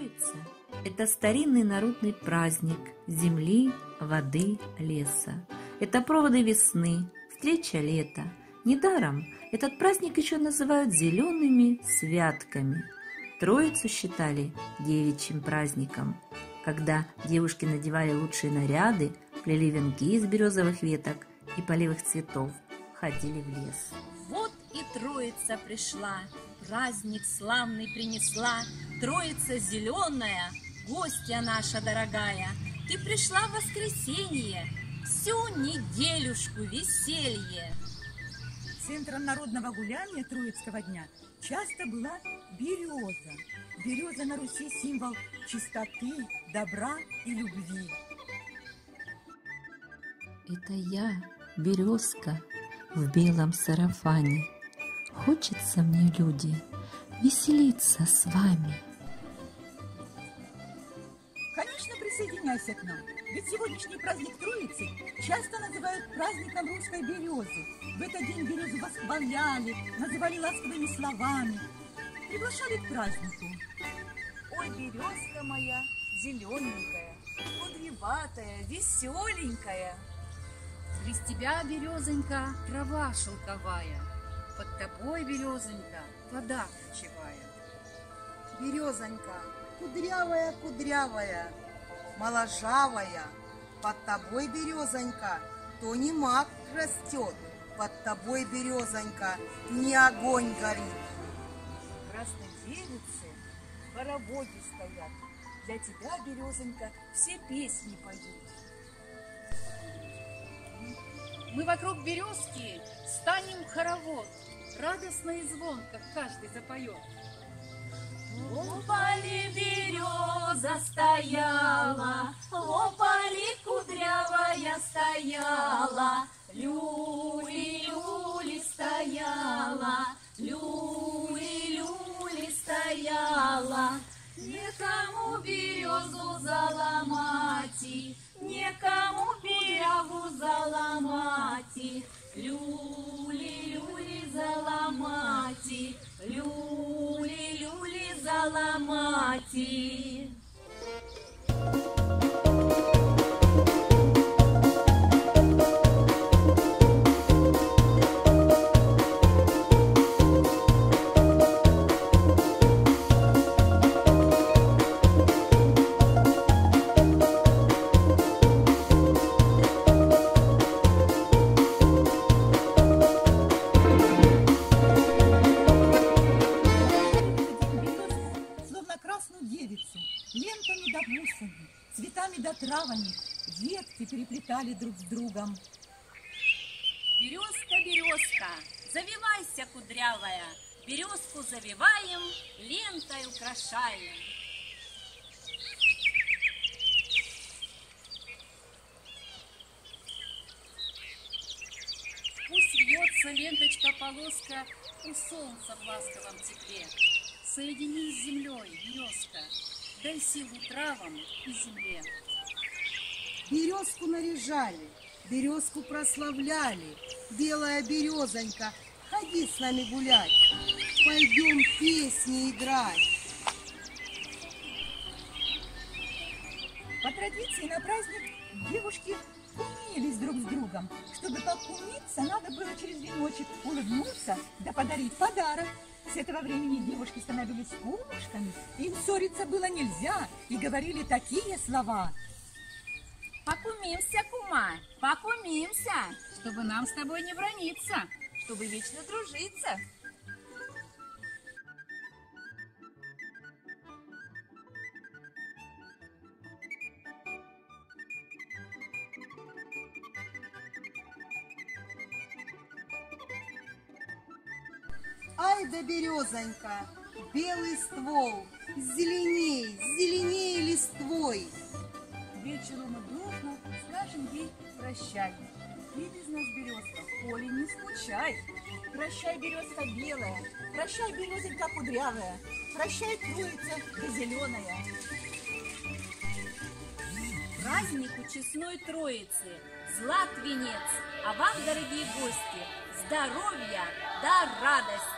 Троица – это старинный народный праздник земли, воды, леса. Это проводы весны, встреча лета. Недаром этот праздник еще называют зелеными святками. Троицу считали девичьим праздником, когда девушки надевали лучшие наряды, плели венки из березовых веток и полевых цветов, ходили в лес. Вот и Троица пришла, праздник славный принесла, Троица зеленая, гостья наша дорогая, Ты пришла в воскресенье, всю неделюшку веселье. Центром народного гуляния Троицкого дня часто была береза. Береза на Руси символ чистоты, добра и любви. Это я, березка, в белом сарафане. Хочется мне, люди, веселиться с вами. Конечно, присоединяйся к нам, ведь сегодняшний праздник Троицы часто называют праздником русской березы. В этот день березу восхваляли, называли ласковыми словами, приглашали к празднику. Ой, березка моя, зелененькая, кудреватая, веселенькая. Без тебя, березонька, трава шелковая, Под тобой, березонька, вода ключевая. Березонька, кудрявая, кудрявая, моложавая, Под тобой, березонька, то не мак растет, Под тобой, березонька, не огонь горит. Красной девицы хороводи стоят. Для тебя, березонька, все песни поют. Мы вокруг березки хоровод, Радостно и звонко каждый запоет. Лопали береза стояла, лопали кудрявая стояла, люли, люли стояла, люли, люли стояла. Некому березу заломать, некому берегу заломать, люли, заломать. Лентами да бусами, цветами да травами, ветки переплетали друг с другом. Березка, березка, завивайся, кудрявая, березку завиваем, лентой украшаем. Пусть вьется ленточка-полоска у солнца в ласковом тепле. Соединись с землей, дай силу травам и земле. Березку наряжали, березку прославляли, Белая березонька, ходи с нами гулять, Пойдем песни играть. По традиции на праздник девушки кумились друг с другом. Чтобы покумиться, надо было через веночек улыбнуться да подарить подарок. С этого времени девушки становились кумушками, им ссориться было нельзя, и говорили такие слова. Покумимся, кума, покумимся, Чтобы нам с тобой не брониться. чтобы вечно дружиться. Ай да березонька, белый ствол, Зеленей, зеленей листвой. К вечеру мы дружно скажем ей прощай. Ты без нас, березка, в поле не скучай. Прощай, березка белая, прощай, березонька кудрявая, прощай, троица да зеленая. Празднику честной Троицы, злат венец, а вам, дорогие гости, здоровья до радости.